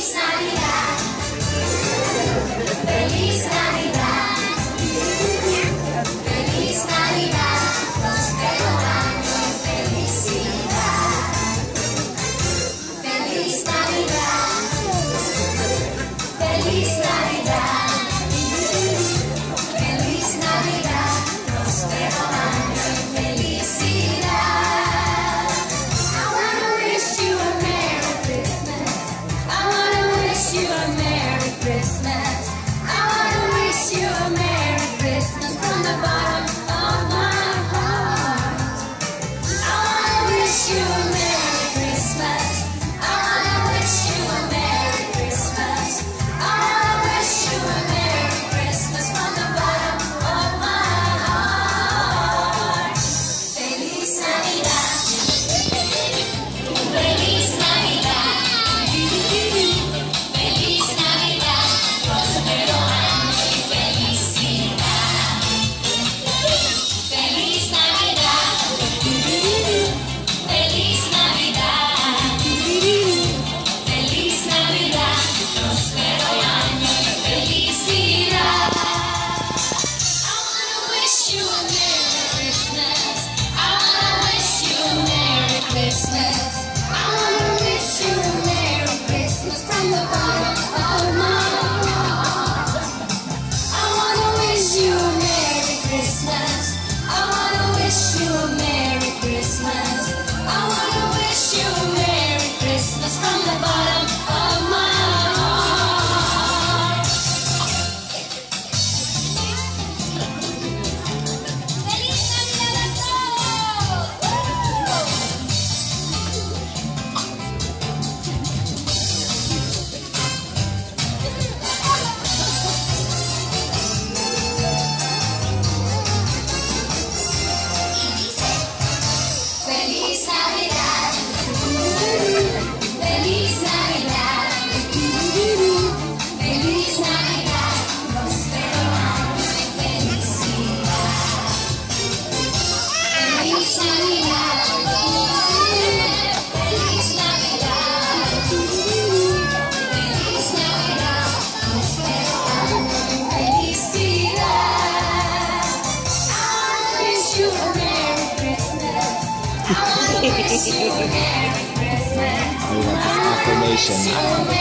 sanidade. Wanna wish you a Merry Christmas. I want this affirmation.